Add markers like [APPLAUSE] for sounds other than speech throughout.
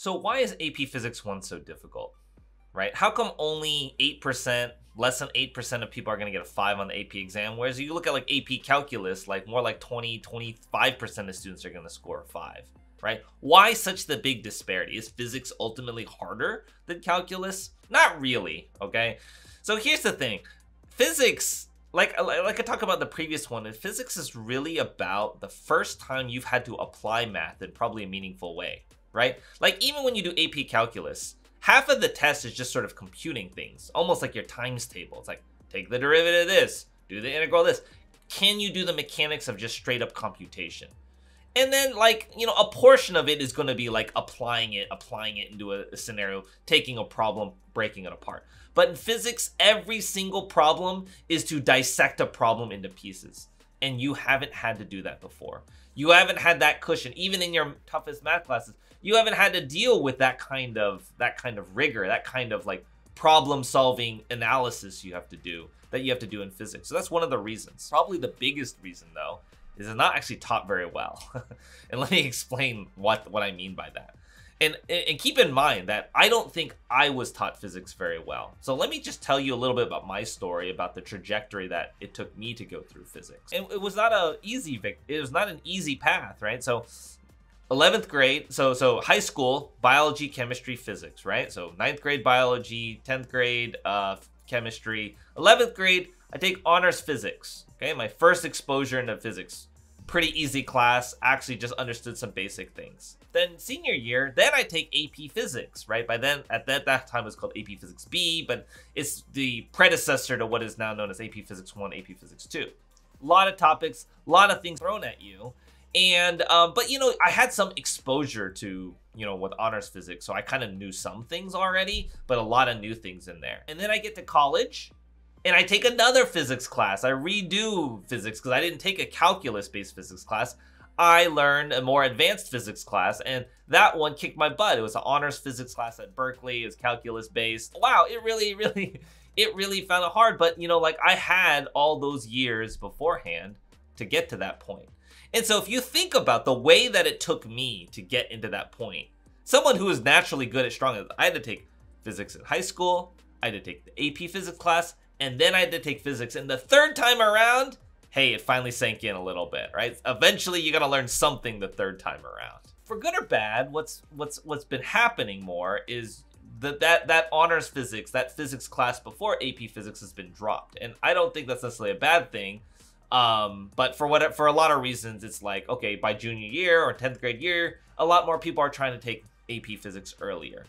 So why is AP Physics 1 so difficult? Right? How come only 8%, less than 8% of people are going to get a 5 on the AP exam whereas you look at like AP Calculus, like more like 20, 25% of students are going to score a 5, right? Why such the big disparity? Is physics ultimately harder than calculus? Not really, okay? So here's the thing. Physics like like I talked about the previous one, physics is really about the first time you've had to apply math in probably a meaningful way right? Like even when you do AP calculus, half of the test is just sort of computing things, almost like your times table. It's like take the derivative of this, do the integral of this. Can you do the mechanics of just straight up computation? And then like, you know, a portion of it is going to be like applying it, applying it into a, a scenario, taking a problem, breaking it apart. But in physics, every single problem is to dissect a problem into pieces. And you haven't had to do that before. You haven't had that cushion, even in your toughest math classes you haven't had to deal with that kind of that kind of rigor, that kind of like problem solving analysis you have to do that you have to do in physics. So that's one of the reasons. Probably the biggest reason though is it's not actually taught very well. [LAUGHS] and let me explain what what I mean by that. And, and keep in mind that I don't think I was taught physics very well. So let me just tell you a little bit about my story about the trajectory that it took me to go through physics. And it was not a easy it was not an easy path, right? So 11th grade, so so high school, biology, chemistry, physics, right? So ninth grade biology, 10th grade uh, chemistry, 11th grade, I take honors physics. Okay, my first exposure into physics. Pretty easy class, actually just understood some basic things. Then senior year, then I take AP Physics, right? By then, at that, that time it was called AP Physics B, but it's the predecessor to what is now known as AP Physics 1, AP Physics 2. A lot of topics, a lot of things thrown at you and um, but you know i had some exposure to you know with honors physics so i kind of knew some things already but a lot of new things in there and then i get to college and i take another physics class. I redo physics because i didn't take a calculus based physics class. I learned a more advanced physics class and that one kicked my butt. It was an honors physics class at berkeley. It was calculus based wow it really [LAUGHS] really it really found it hard. But you know like i had all those years beforehand to get to that point. and so if you think about the way that it took me to get into that point, someone who is naturally good at strong, I had to take physics in high school, I had to take the AP physics class, and then I had to take physics. And the third time around, hey, it finally sank in a little bit, right? Eventually you gotta learn something the third time around. For good or bad, what's what's what's been happening more is that that that honors physics, that physics class before AP physics has been dropped. And I don't think that's necessarily a bad thing um, but for what for a lot of reasons, it's like okay, by junior year or tenth grade year, a lot more people are trying to take AP Physics earlier.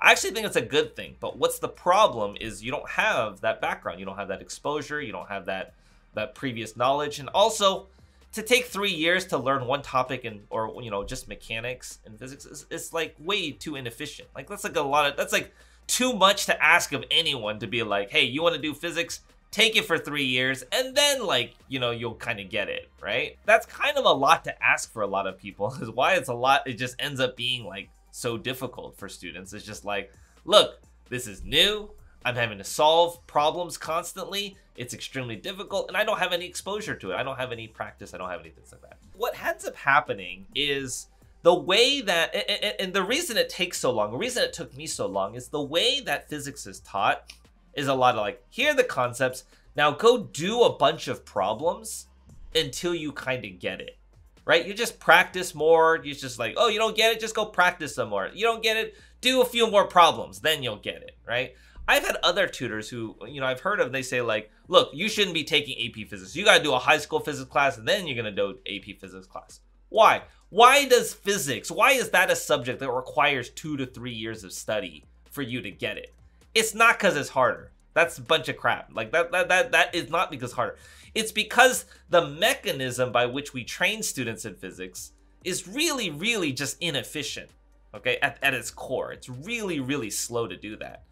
I actually think it's a good thing. But what's the problem is you don't have that background, you don't have that exposure, you don't have that that previous knowledge, and also to take three years to learn one topic and or you know just mechanics and physics is, is like way too inefficient. Like that's like a lot of that's like too much to ask of anyone to be like, hey, you want to do physics? take it for three years, and then like, you know, you'll kind of get it, right? That's kind of a lot to ask for a lot of people [LAUGHS] is why it's a lot, it just ends up being like so difficult for students. It's just like, look, this is new. I'm having to solve problems constantly. It's extremely difficult, and I don't have any exposure to it. I don't have any practice. I don't have anything like that. What ends up happening is the way that, and the reason it takes so long, the reason it took me so long is the way that physics is taught is a lot of like, here are the concepts. Now go do a bunch of problems until you kind of get it. Right? You just practice more. You just like, oh, you don't get it, just go practice some more. You don't get it, do a few more problems, then you'll get it, right? I've had other tutors who, you know, I've heard of, they say like, look, you shouldn't be taking AP physics. You got to do a high school physics class and then you're going to do AP physics class. Why? Why does physics, why is that a subject that requires two to three years of study for you to get it? It's not because it's harder. That's a bunch of crap. Like that, that, that, that is not because harder. It's because the mechanism by which we train students in physics is really, really just inefficient. Okay, at, at its core, it's really, really slow to do that.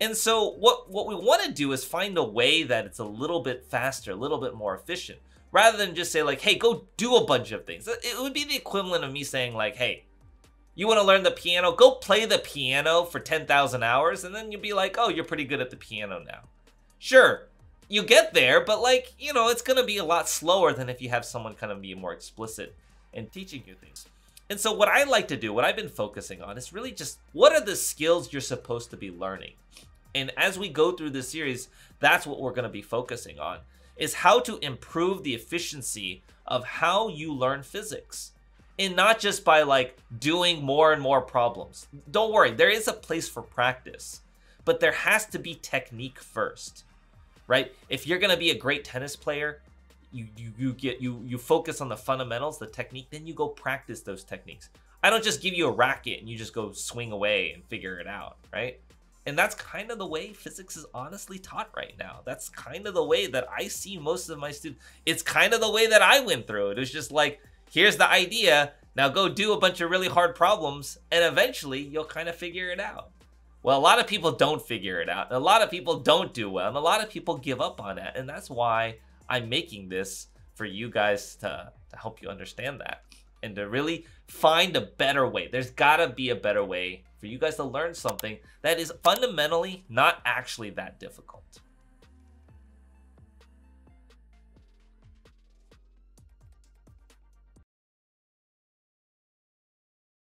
And so what, what we want to do is find a way that it's a little bit faster, a little bit more efficient, rather than just say like, hey, go do a bunch of things. It would be the equivalent of me saying like, hey, you want to learn the piano? Go play the piano for 10,000 hours and then you'll be like, oh, you're pretty good at the piano now. Sure, you get there, but like, you know, it's to be a lot slower than if you have someone kind of be more explicit in teaching you things. And so what I like to do, what I've been focusing on is really just what are the skills you're supposed to be learning? And as we go through this series, that's what we're to be focusing on is how to improve the efficiency of how you learn physics. And not just by like doing more and more problems. Don't worry, there is a place for practice, but there has to be technique first. Right? If you're going to be a great tennis player, you, you you get you you focus on the fundamentals, the technique, then you go practice those techniques. I don't just give you a racket and you just go swing away and figure it out, right? And that's kind of the way physics is honestly taught right now. That's kind of the way that I see most of my students. It's kind of the way that I went through it. It's just like, here's the idea. Now go do a bunch of really hard problems, and eventually you'll kind of figure it out. Well, a lot of people don't figure it out. A lot of people don't do well, and a lot of people give up on it. And that's why I'm making this for you guys to, to help you understand that and to really find a better way. There's gotta be a better way for you guys to learn something that is fundamentally not actually that difficult.